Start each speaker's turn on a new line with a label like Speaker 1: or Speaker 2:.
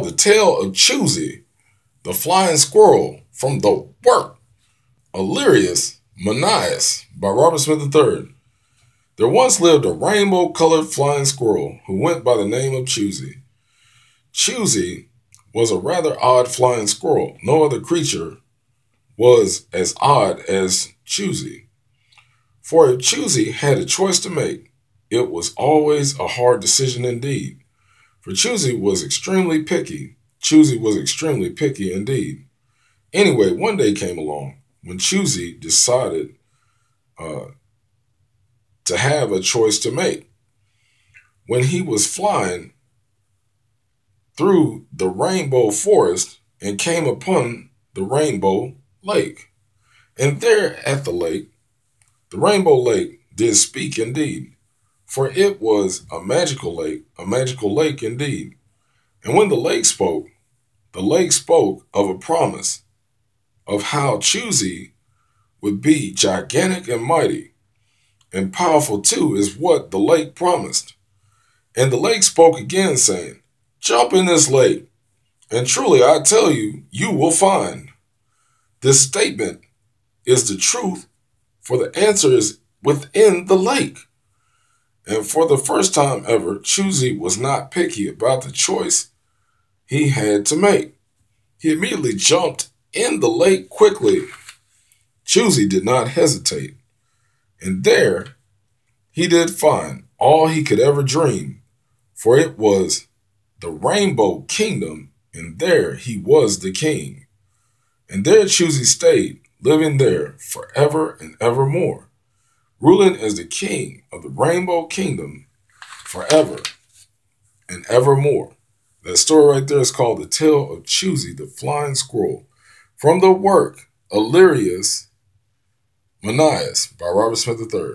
Speaker 1: The Tale of Choosy, the Flying Squirrel, from the work Illyrius Manias by Robert Smith III. There once lived a rainbow colored flying squirrel who went by the name of Choosy. Choosy was a rather odd flying squirrel. No other creature was as odd as Choosy. For if Choosy had a choice to make, it was always a hard decision indeed. For Choosy was extremely picky. Choosy was extremely picky indeed. Anyway, one day came along when Choosy decided uh, to have a choice to make. When he was flying through the rainbow forest and came upon the rainbow lake. And there at the lake, the rainbow lake did speak indeed, for it was a magical lake, a magical lake indeed. And when the lake spoke, the lake spoke of a promise of how Choosy would be gigantic and mighty, and powerful too is what the lake promised. And the lake spoke again, saying, Jump in this lake, and truly I tell you, you will find. This statement is the truth, for the answer is within the lake. And for the first time ever, Choosy was not picky about the choice he had to make. He immediately jumped in the lake quickly. Choosy did not hesitate. And there he did find all he could ever dream, for it was the Rainbow Kingdom, and there he was the king. And there Choosy stayed, living there forever and evermore, ruling as the king of the Rainbow Kingdom forever and evermore. That story right there is called The Tale of Choosy, the Flying Squirrel, from the work Illyrius Manias by Robert Smith III.